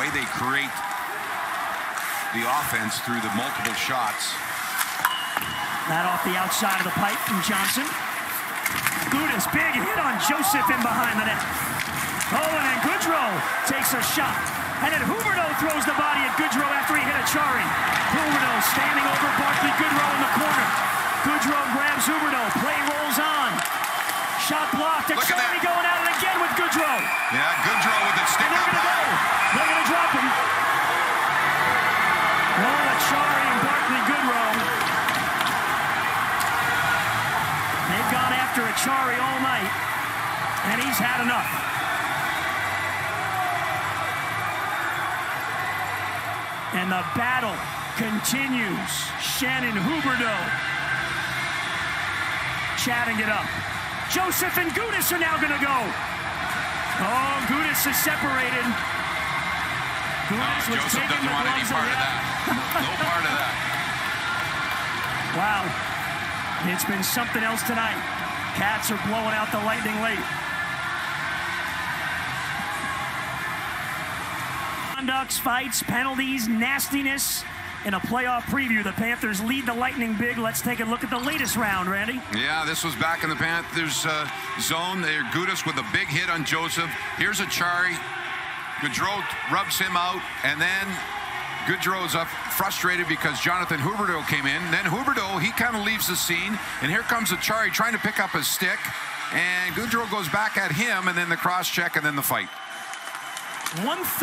way they create the offense through the multiple shots. That off the outside of the pipe from Johnson. Gudas, big hit on Joseph in behind the net. Owen and Goodrow takes a shot. And then Huberdeau throws Acciari and Barclay Goodrow. They've gone after Acciari all night, and he's had enough. And the battle continues. Shannon Huberdeau chatting it up. Joseph and Gudas are now going to go. Oh, Gudas is separated. Gudas was Joseph taking the gloves away. that. No part of that. Wow. It's been something else tonight. Cats are blowing out the lightning late. Conducts, fights, penalties, nastiness. In a playoff preview, the Panthers lead the Lightning big. Let's take a look at the latest round, Randy. Yeah, this was back in the Panthers uh, zone. There, Gudas with a big hit on Joseph. Here's Acciari. Goodrow rubs him out, and then Goodrow's up frustrated because Jonathan Huberdeau came in. Then Huberdeau, he kind of leaves the scene, and here comes Acciari trying to pick up his stick, and Goodrow goes back at him, and then the cross check, and then the fight. One